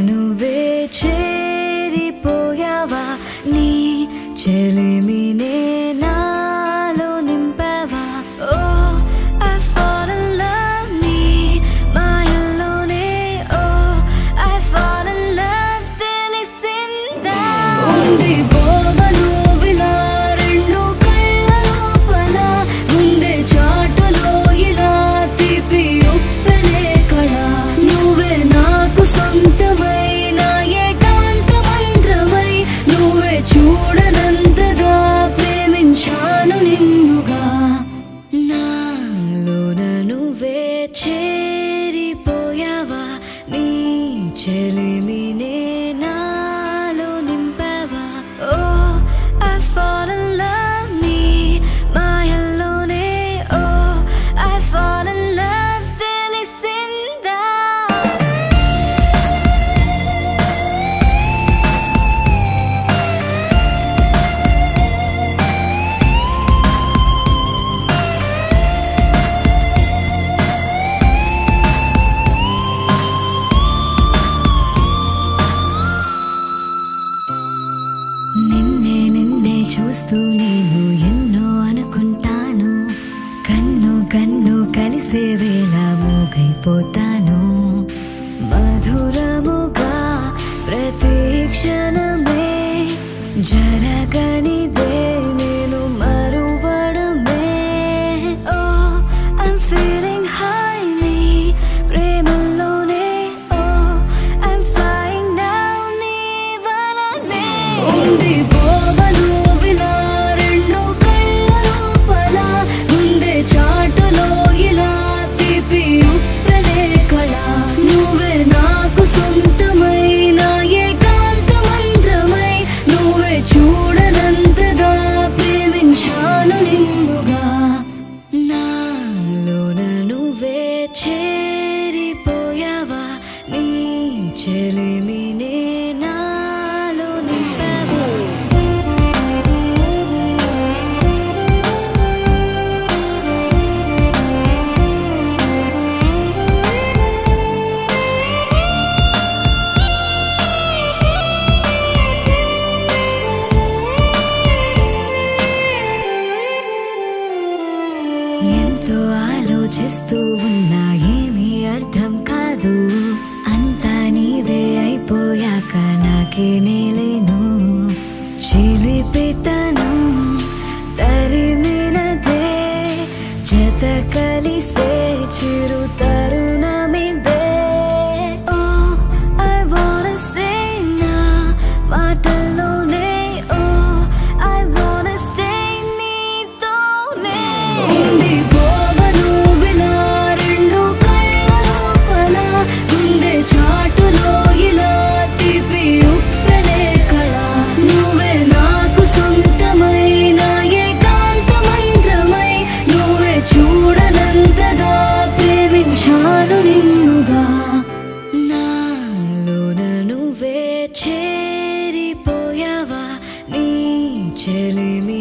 నువ్వే చేరిపోయావా? నీ చెలిమి కన్ను కలిసే వేళ మూగైపోతాను. మధురముగా ప్రతి క్షణమే జరగని ఆలోచిస్తూ ఉన్నా ఏమీ అర్థం కాదు. అంతా నీవే అయిపోయాక నాకే నేలే 夜里你